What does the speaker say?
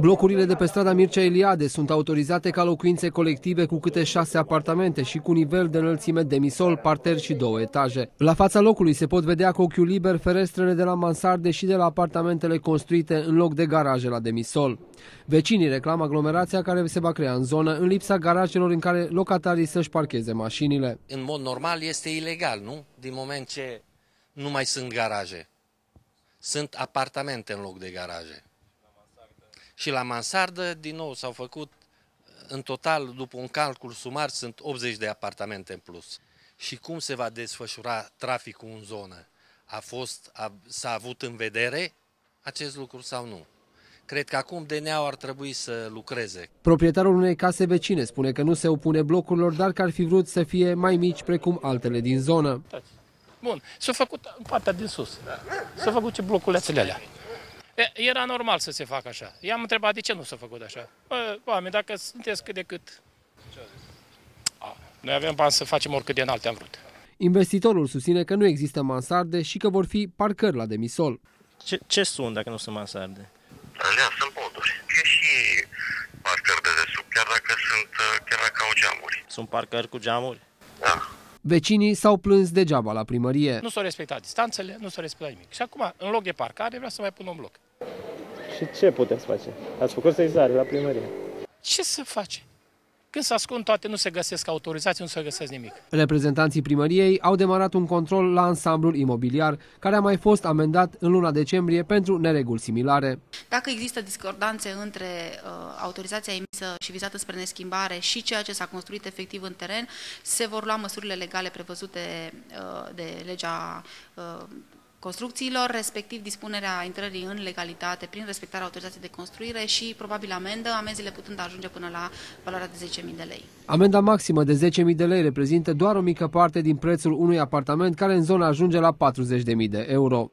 Blocurile de pe strada Mircea Eliade sunt autorizate ca locuințe colective cu câte șase apartamente și cu nivel de înălțime demisol, parter și două etaje. La fața locului se pot vedea cu ochiul liber ferestrele de la mansarde și de la apartamentele construite în loc de garaje la demisol. Vecinii reclamă aglomerația care se va crea în zonă în lipsa garajelor în care locatarii să-și parcheze mașinile. În mod normal este ilegal, nu? Din moment ce nu mai sunt garaje. Sunt apartamente în loc de garaje. Și la mansardă, din nou, s-au făcut, în total, după un calcul sumar, sunt 80 de apartamente în plus. Și cum se va desfășura traficul în zonă? A fost, a, s-a avut în vedere acest lucru sau nu? Cred că acum DNA ar trebui să lucreze. Proprietarul unei case vecine spune că nu se opune blocurilor, dar că ar fi vrut să fie mai mici precum altele din zonă. Bun, s-a făcut în partea din sus. S-a făcut ce bloculețele alea. Era normal să se facă așa. I-am întrebat de ce nu s-a făcut așa. Bă, oameni, dacă sunteți cât de cât... A, noi avem bani să facem oricât de înalte am vrut. Investitorul susține că nu există mansarde și că vor fi parcări la demisol. Ce, ce sunt dacă nu sunt mansarde? Alea sunt poduri. E și parcări de desubt, chiar dacă sunt, chiar dacă au geamuri. Sunt parcări cu geamuri? Da. Vecinii s-au plâns degeaba la primărie. Nu s-au respectat distanțele, nu s-au respectat nimic. Și acum, în loc de parcare, vreau să mai pun un bloc. Și ce puteți face? Ați făcut sezare la primărie. Ce să face? Când se ascund toate, nu se găsesc autorizații, nu se găsesc nimic. Reprezentanții primăriei au demarat un control la ansamblul imobiliar, care a mai fost amendat în luna decembrie pentru nereguli similare. Dacă există discordanțe între uh, autorizația emisă și vizată spre neschimbare și ceea ce s-a construit efectiv în teren, se vor lua măsurile legale prevăzute uh, de legea uh, construcțiilor, respectiv dispunerea intrării în legalitate prin respectarea autorizației de construire și probabil amendă, amenzile putând ajunge până la valoarea de 10.000 de lei. Amenda maximă de 10.000 de lei reprezintă doar o mică parte din prețul unui apartament care în zonă ajunge la 40.000 de euro.